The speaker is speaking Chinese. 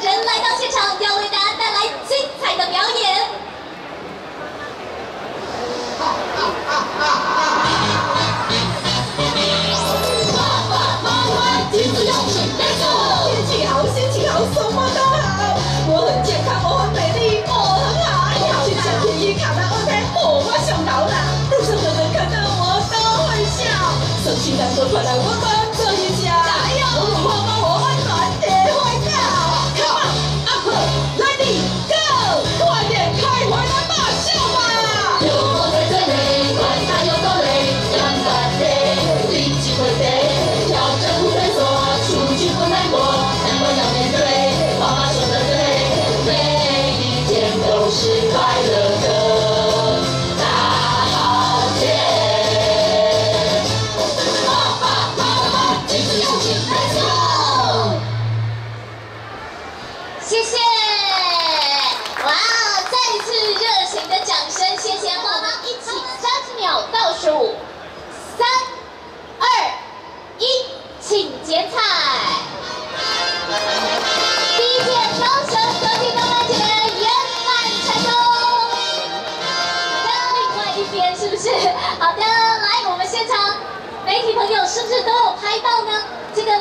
人来到现场，要为大家带来精彩的表演。天气好，心情好，什么都好。我很健康，我很美丽，我很好。去，路上的人看到我都会笑。来我们。谢谢。哇再一次热情的掌声谢谢我们一起三十秒倒数三二一请剪彩。第一届高雄国际动漫节圆满成功。好的另外一边是不是？好的来我们现场媒体朋友是不是都有拍到呢？这个